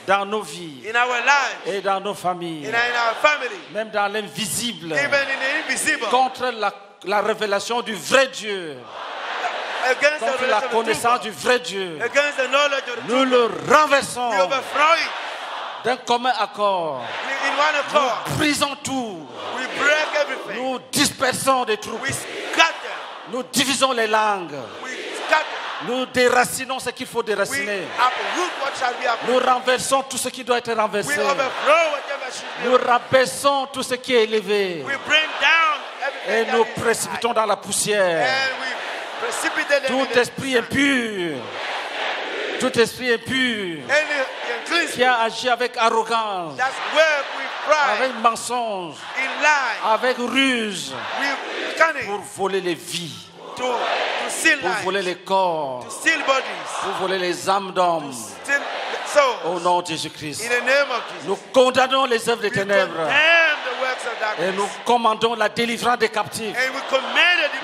dans nos vies in our lives. et dans nos In familles, our, in our family. même dans l'invisible, contre la, la révélation du vrai Dieu, Against contre la the connaissance du vrai Dieu, Against the knowledge of the nous le renversons d'un commun accord. We- In one accord. Nous brisons tout, We break everything. nous dispersons des troupes, We scatter. nous divisons les langues, We. Nous déracinons ce qu'il faut déraciner, nous renversons tout ce qui doit être renversé, nous rabaissons tout ce qui est élevé. Et nous précipitons dans la poussière. Tout esprit impur, tout esprit impur. Qui a agi avec arrogance, avec mensonge, avec ruse, pour voler les vies, to, to steal pour voler lives, les corps, to steal bodies, pour voler les âmes d'hommes. Au nom de Jésus-Christ. Nous condamnons les œuvres des ténèbres et nous commandons la délivrance des captifs.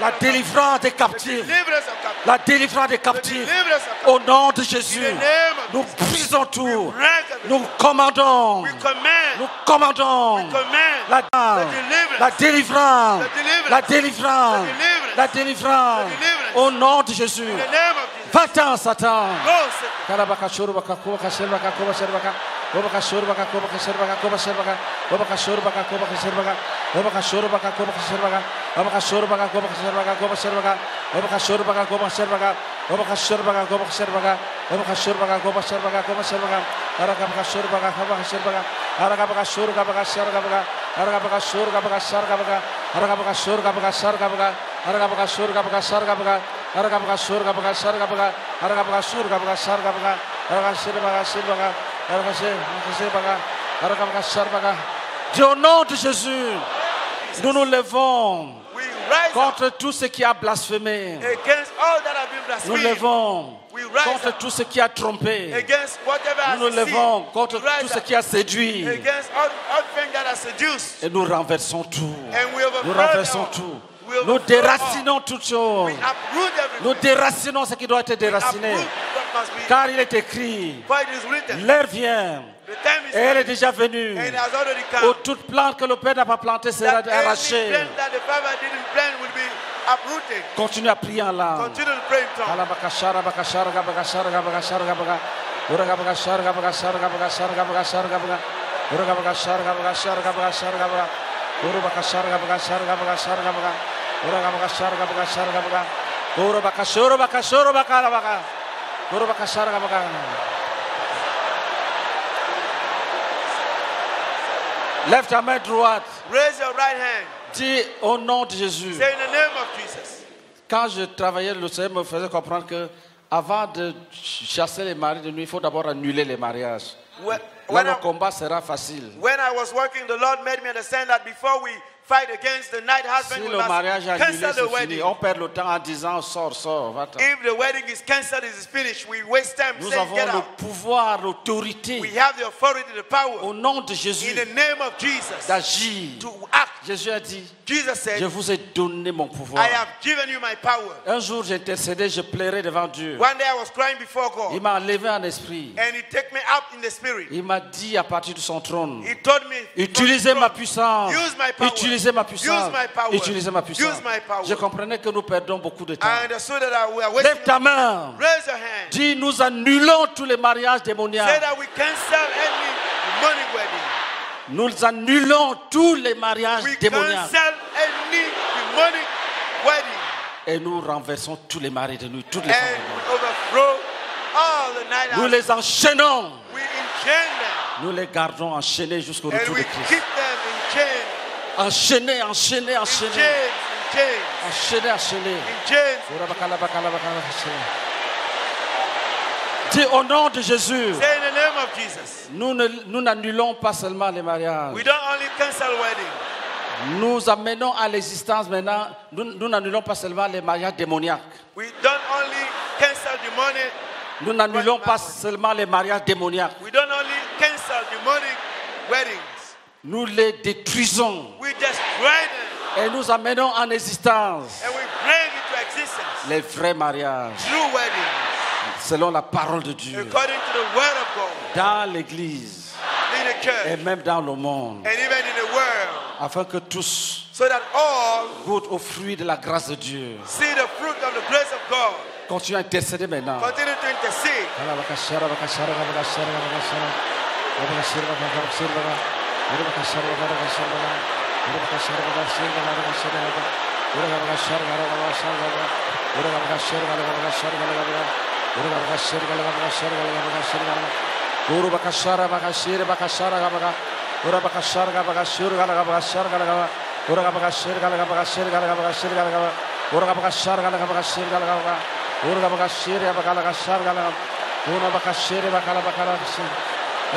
La délivrance des captifs. La délivrance des captifs. Au nom de Jésus. Nous brisons tout. Nous commandons. Nous commandons. command. La, deliverance. la délivrance. La délivrance. La délivrance. Au nom de Jésus. Va-t'en, Satan. Dieu, au nom de Jésus, nous nous levons contre tout ce qui a blasphémé. Nous levons contre tout ce qui a trompé. Nous nous levons contre tout ce qui a séduit. Et nous renversons tout. Nous renversons tout. Nous déracinons toutes choses. Nous déracinons ce qui doit être déraciné. Car il est écrit, l'heure vient, et elle est déjà venue, où toute plante que le Père n'a pas plantée sera arrachée. Continue à prier en langue. Continue to pray in tongues. Alabakashara, bakashara, gabakashara, gabakashara, gabaga. Uragabakashara, gabakashara, gabakashara, gabakashara, gabaga. Uragabakashara, gabakashara, gabakashara, gabaga. Urabakashara, gabakashara, gabakashara, gabaga. Uragabakashara, gabakashara, gabaga. Urabakashara, bakashara, bakalabaga. Urabakashara, gabaga. Lève ta main droite. Raise your right hand. Dis au nom de Jésus. Say in the name of Jesus. Quand je travaillais, le Seigneur me faisait comprendre que avant de chasser les maris de nuit, il faut d'abord annuler les mariages. When, Là, when, le I, combat sera facile. when I was working, the Lord made me understand that before we fight against the night Si husband, we le mariage must annulé, the fini. On perd le temps en disant sors, sors, va-t'en. If the wedding is cancelled, it is finished. We waste time Nous saying avons get le out. pouvoir, We l'autorité, have the authority, the power, au nom de in Jésus, the name of Jesus, d'agir. to act. Jésus a dit, Jesus je vous ai donné mon pouvoir. I have given you my power. Un jour, j'intercédais, je plairais devant Dieu. One day I was crying before Il God, m'a enlevé en esprit. and He took me up in the spirit. Il m'a dit à partir de son trône, He told me, Utilisez ma puissance. Use my power. Utilisez ma puissance. Utilisez ma puissance. Use my power. Je comprenais que nous perdons beaucoup de temps. Lève ta main. Raise your hand. Dis, nous annulons tous les mariages Say démoniaques. that we cancel any demonic wedding. Nous annulons tous les mariages We démoniaques. cancel any demonic wedding. Et nous renversons tous les maris de nuit, toutes les Nous les enchaînons. We enchain them. Nous les gardons enchaînés jusqu'au retour de Christ. Chains. Enchaînés, enchaînés. In chains. Dis au nom de Jésus, Say in the name of Jesus. nous n'annulons pas seulement les mariages. We don't only cancel. Nous amenons à l'existence maintenant, nous, nous n'annulons pas seulement les mariages démoniaques. We don't only cancel demonic. Nous n'annulons pas seulement les mariages démoniaques. We don't only cancel demonic weddings. Nous les détruisons. We destroy them. Et nous amenons en existence and we bring into existence. les vrais mariages. True selon la parole de Dieu. According to the word of God. Dans l'Église. In the et même dans le monde. And even in the world. Afin que tous so that all goûtent au fruit de la grâce de Dieu. see the fruit of the grace of God. Continue à intercéder maintenant. Continue to intercede. सर्वदा सर्वदा सर्वदा सर्वदा सर्वदा सर्वदा सर्वदा उरगा सर्वदा सर्वदा सर्वदा उरगा सर्वदा सर्वदा सर्वदा उरगा सर्वदा सर्वदा सर्वदा सर्वदा गुरु बका सारा बका शेर बका सारा गा बका उरा बका सार गा बका शेर गा लगा बका सार गा लगा उरा बका शेर गा लगा बका शेर गा लगा बका शेर गा लगा उरा बका सार गा लगा बका शेर गा लगा बका उरा बका शेर गा बका लगा सार गा लगा उरा बका शेर बका लगा बका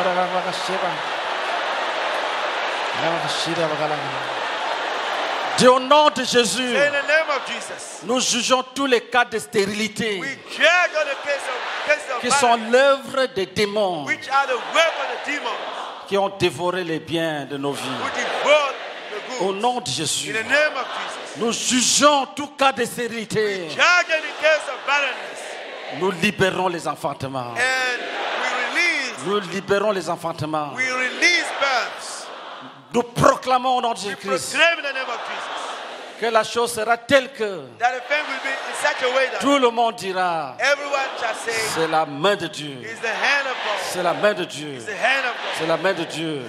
उरा बका शेर बका sont violence, l'œuvre des démons which are the work of the demons qui ont dévoré les biens de nos vies. Au nom de Jésus, nous jugeons tout cas de stérilité. Nous libérons les enfantements. And we release, Nous libérons les enfantements. Nous proclamons au nom de Jésus-Christ que la chose sera telle que tout le monde dira c'est la main de Dieu. C'est la main de Dieu. C'est la main de Dieu.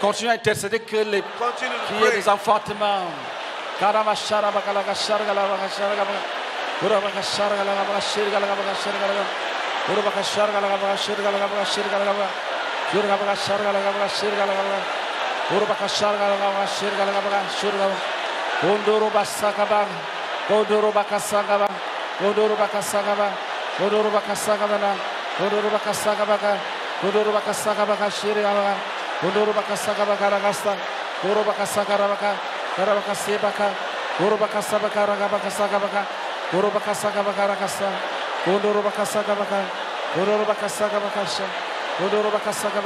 Continue à intercéder que les qu'il y ait des enfantements. Guru baka sarga la ga sarga la ga bang, Gunduru basa kaba Gunduru baka sarga ba Gunduru baka sarga ba Gunduru baka sarga ba Gunduru baka sarga ba Gunduru baka sarga ba sarga bang, Gunduru baka sarga ba ga sta Guru baka sarga ba Guru baka se ba Guru baka sarga ba ga ba Guru baka sarga ba ga sta Gunduru baka sarga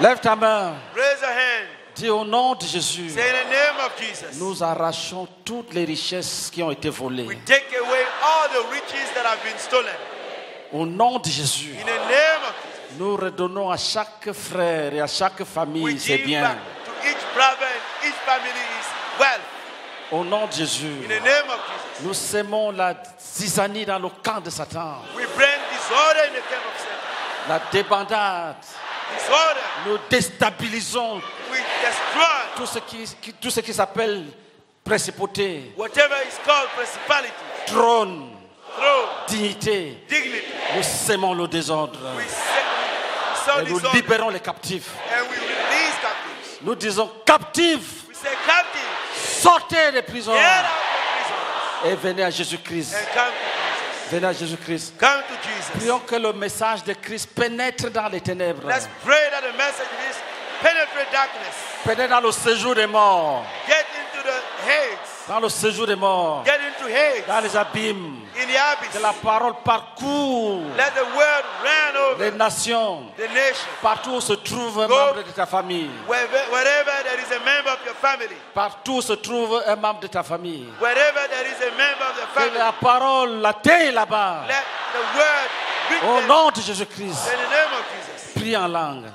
Lève ta main, Raise your hand. dis au nom de Jésus, Say in the name of Jesus. nous arrachons toutes les richesses qui ont été We volées. take away all the riches that have been stolen. Au nom de Jésus, In the name of Jesus. nous redonnons à chaque frère et à chaque We famille ses biens. back to each brother family. Au nom de In Jésus, the name of Jesus. nous sémons la zizanie dans le camp de Satan, We bring disorder in the camp of Satan. la débandade. Disorder. Nous déstabilisons We destroy tout ce qui, qui- tout ce qui s'appelle principauté, whatever is called principality, trône, throne, dignité. dignity. Nous sémons le désordre. We set, we sow Et nous disorder libérons les captifs. and we. Nous disons captifs, sortez des prisons. Et venez à Jésus-Christ. Venez à Jésus-Christ. Prions que le message de Christ pénètre dans les ténèbres, Let's pray that the message is penetrate darkness, pénètre dans le séjour des morts, get into the Hades, dans le séjour des morts, get into dans les abîmes. in the abyss. Que la parole parcourt Let the word run les over nations, the nation. partout où se trouve un Go. membre de ta famille, Wherever, wherever there is a member of your family, partout où se trouve un membre de ta famille. wherever there is a member of the Que family, la parole l'atteigne là-bas. let the word reach Au them nom de Jésus-Christ. in the name of Jesus. Prie en langue.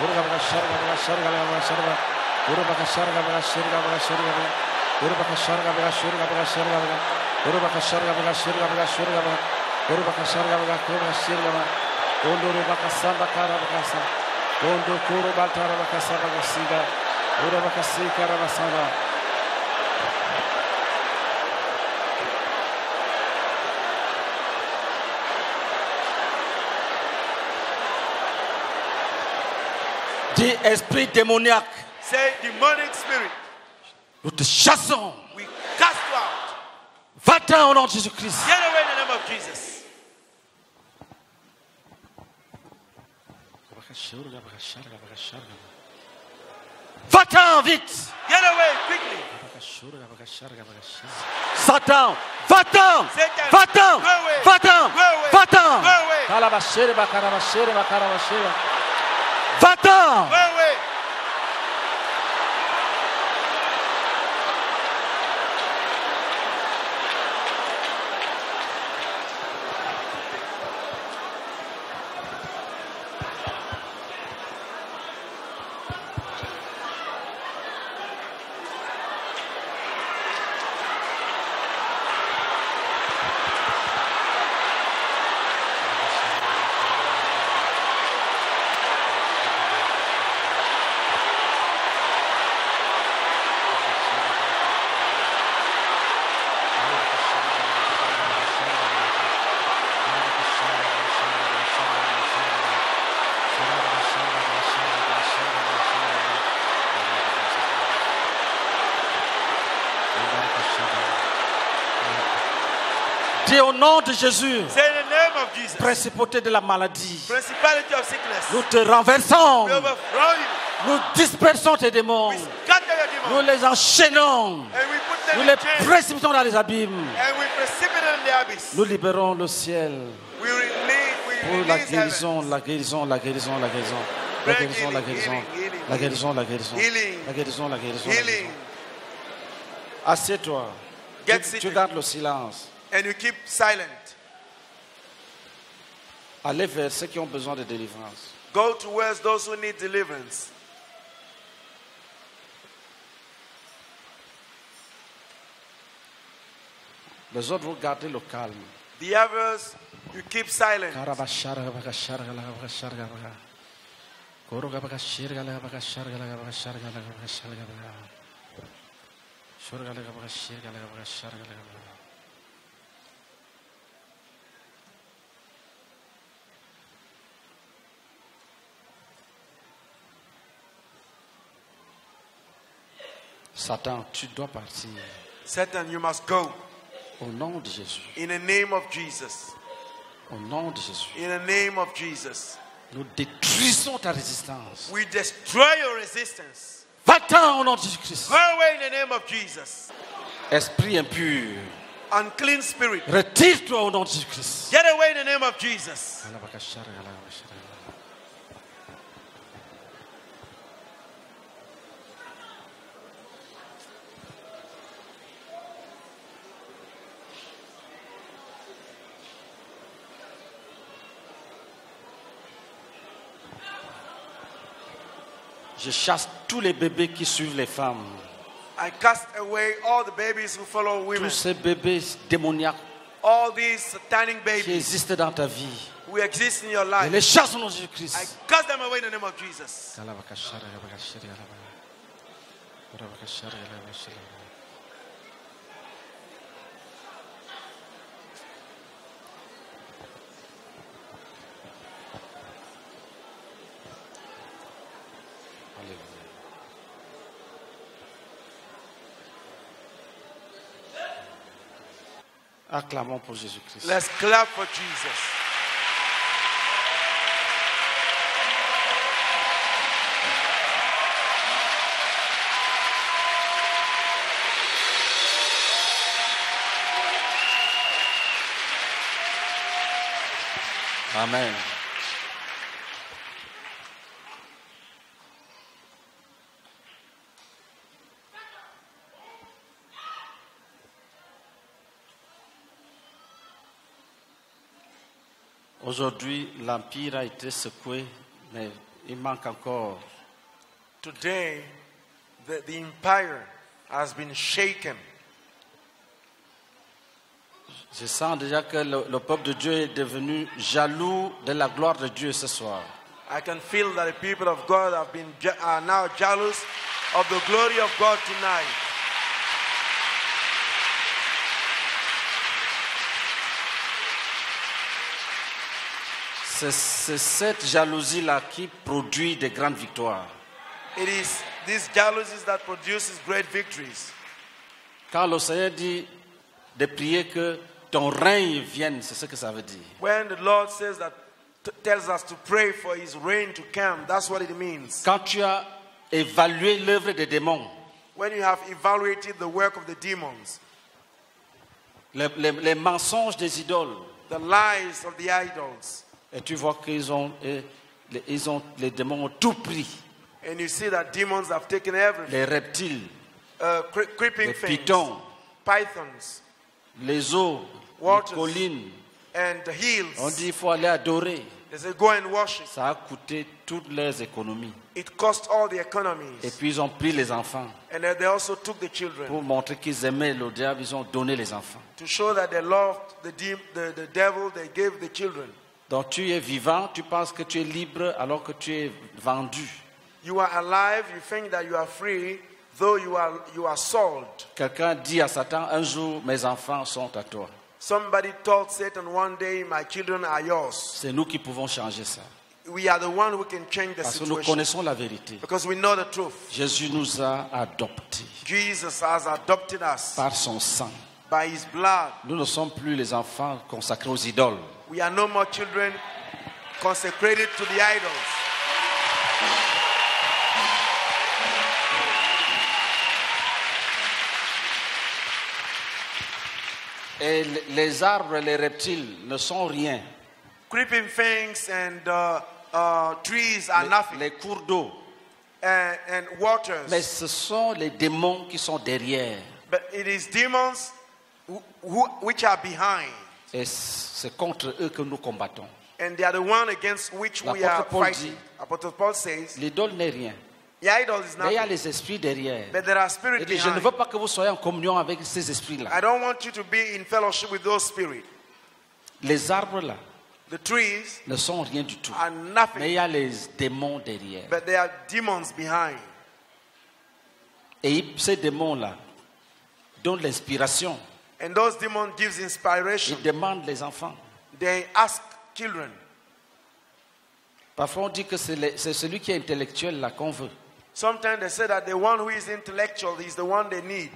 Muruga மக சர்க மக சர்க மக சர்க குருபக சர்க மக சிறுக மக சிறுக மக குருபக சர்க மக சிறுக மக சிறுக மக குருபக சர்க மக சிறுக மக சிறுக மக குருபக சர்க மக குருபக சிறுக மக ஒன்று பக சம்ப கார பக ச ஒன்று கூறு பாட்டார பக சபக சீக குருபக சீக்கர சபா Esprit démoniaque, Say demonic spirit. nous te chassons. We cast you out. Va-t'en au nom de Jésus-Christ. Get away in the name of Jesus. Va-t'en vite. Get away quickly. Satan, va-t'en. Satan, Va-t'en. Va-t'en. Va-t'en. Va-t'en. Go de Jésus, principauté de la maladie, nous te renversons. Nous dispersons tes démons. Nous les enchaînons. Nous les précipitons dans les abîmes. Nous libérons le ciel. Pour la guérison, la guérison, la guérison, la guérison. La guérison, la guérison. La guérison, la guérison. La guérison, la guérison. Assieds-toi. Tu gardes le silence. And you keep silent. Allez vers ceux qui ont besoin de délivrance. Go towards those who need deliverance. Les autres, vous gardez le calme. The others, you keep silent. Satan, tu dois partir. Satan, you must go. Au nom de Jésus. In the name of Jesus. Au nom de Jésus. In the name of Jesus. Nous détruisons ta résistance. We destroy your resistance. Va-t'en au nom de Jésus-Christ. Go away in the name of Jesus. Esprit impur, Unclean spirit. retire-toi au nom de Jésus-Christ. Get away in the name of Jesus. Je chasse tous les bébés qui suivent les femmes. I cast away all the babies who follow women. Tous ces bébés démoniaques All these satanic qui existent dans ta vie. who exist in your Je les chasse au nom de I Jésus-Christ. cast them away in the name of Jesus. Alléluia. Acclamons pour Jésus-Christ. Let's clap for Jesus. Amen. Aujourd'hui, l'Empire a été secoué, mais il manque encore. Today, the, the empire has been shaken. Je sens déjà que le, le peuple de Dieu est devenu jaloux de la gloire de Dieu ce soir. I can feel that the people of God have been are now jealous of the glory of God tonight. C'est cette jalousie-là qui produit de grandes victoires. It is these jealousies that produces great victories. Quand le Seigneur dit de prier que ton règne vienne, c'est ce que ça veut dire. When the Lord says that, tells us to pray for His reign to come, that's what it means. Quand tu as évalué l'œuvre des démons, When you have evaluated the work of the demons, les, les- les mensonges des idoles, the lies of the idols, et tu vois qu'ils ont, les, ils ont, les démons ont tout pris. and you see that demons have taken everything, Les reptiles, uh, creeping les things, pitons, pythons, les eaux, les collines. and the On hills. dit il faut aller adorer. They say, go and worship. Ça a coûté toutes leurs économies. It cost all the Et economies. puis ils ont pris les enfants. And they also took the children Pour montrer qu'ils aimaient le diable, ils ont donné les enfants. to show that they loved the, de- the, the devil, they gave the children. Donc tu es vivant, tu penses que tu es libre alors que tu es vendu. You are alive, you think that you are free, though you are, you are sold. Quelqu'un dit à Satan, un jour mes enfants sont à toi. Somebody told Satan one day, My children are yours. C'est nous qui pouvons changer ça. We are the one who can change the Parce que nous situation connaissons la vérité. because we know the truth. Jésus nous a adoptés Jesus has adopted us par son sang. by his blood. Nous ne sommes plus les enfants consacrés aux idoles. We are no more children consecrated to the idols. Et l- les arbres les reptiles ne sont rien. Creeping things and uh, uh, trees are Les, nothing, les cours d'eau. and, and waters. Mais ce sont les démons qui sont derrière. But it is demons who, who, which are behind, Et c'est contre eux que nous combattons. and they are the one against which we are Paul fighting. Apostle Paul says, L'idole n'est rien. the idol is Mais il y a les esprits derrière. but there are spirits je ne veux pas que vous soyez en communion avec ces esprits-là. I don't want you to be in fellowship with those spirits. Les arbres-là The trees ne sont rien du tout. are Mais il y a les démons derrière. but there are demons behind. Et ces démons-là donnent l'inspiration. And those demons gives inspiration. Ils demandent les enfants. They ask children. Parfois, on dit que c'est celui qui est intellectuel là qu'on veut. Sometimes they say that the one who is intellectual is the one they need.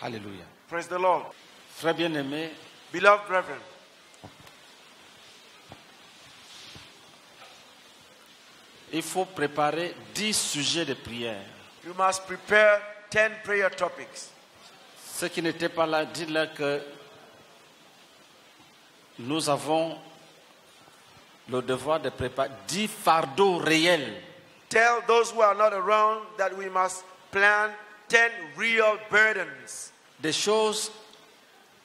Alléluia. Praise the Lord. Frère bien-aimé, Beloved brethren, il faut préparer 10 sujets de prière. you must prepare 10 prayer topics. Ceux qui n'étaient pas là, dites-leur que nous avons le devoir de préparer 10 fardeaux réels. Tell those who are not around that we must plan 10 real burdens, Des choses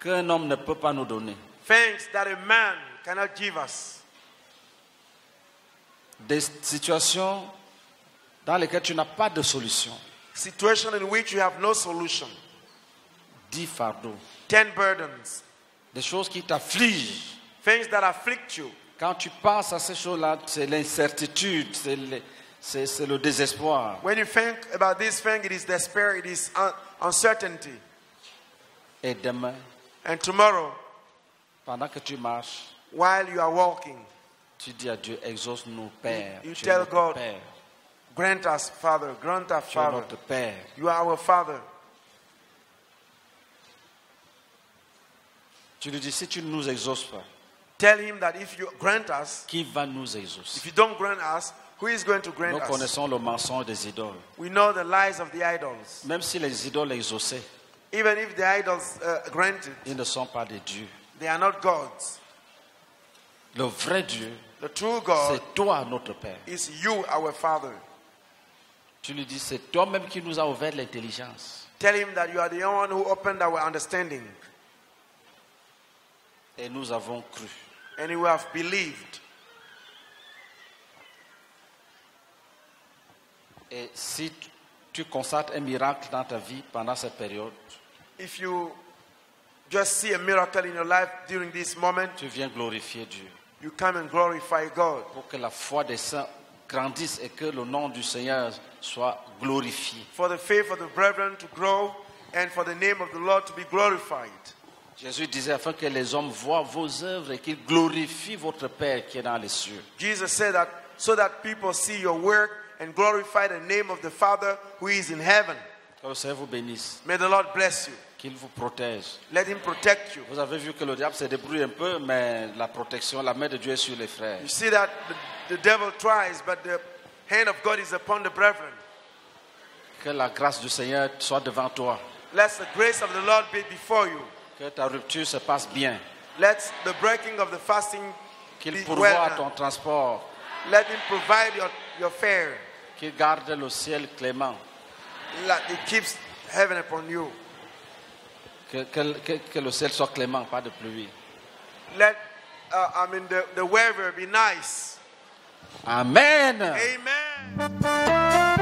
qu'un homme ne peut pas nous donner. things that a man cannot give us, Des situations dans lesquelles tu n'as pas de solution. situation in which you have no solution, 10 fardeaux. 10 burdens, Des choses qui t'affligent. things that afflict you. Quand tu penses à ces choses-là, c'est l'incertitude, c'est le, c'est- le désespoir. When you think about this thing, it is despair, it is un- uncertainty. Et demain, And tomorrow, pendant que tu marches, while you are walking, tu dis à Dieu, exauce-nous, Père. You Tu es tell God, Père. grant us, Father, grant us, Tu es Father. notre Père. You are our Father. Tu lui dis, si tu ne nous exauces pas, Tell him that if you grant us, qui va nous exaucer? if you don't grant us, who is going to grant Nous us? connaissons le mensonge des idoles. We know the lies of the idols. Même si les idoles exaucés, Even if the idols uh, granted, ils ne sont pas des dieux. they are not gods. Le vrai Dieu, The true God c'est toi notre Père. is you, our Father. Tu lui dis, c'est toi-même qui nous a ouvert l'intelligence. Tell him that you are the one who opened our understanding, Et nous avons cru. and you have believed. Et si tu- tu constates un miracle dans ta vie pendant cette période, If you just see a miracle in your life during this moment, tu viens glorifier Dieu. you come and glorify God. Pour que la foi des saints grandisse et que le nom du Seigneur soit glorifié. For the faith of the brethren to grow and for the name of the Lord to be glorified. Jésus disait afin que les hommes voient vos œuvres et qu'ils glorifient votre Père qui est dans les cieux. Jesus said that so that people see your work and glorify the name of the Father who is in heaven. Que le Seigneur vous bénisse, May the Lord bless you. qu'il vous protège. Let him protect you. Vous avez vu que le diable se débrouille un peu, mais la protection, la main de Dieu est sur les frères. You see that the, the devil tries, but the hand of God is upon the brethren. Que la grâce du Seigneur soit devant toi. Let the grace of the Lord be before you. Que ta rupture se passe bien. Let the breaking of the fasting Qu'il pourvoie well ton transport. Let him provide your, your fare. Qu'il garde le ciel clément. Let it keeps heaven upon you. Que, que- que- que le ciel soit clément, pas de pluie. Let uh, I mean the, the weather be nice. Amen. Amen.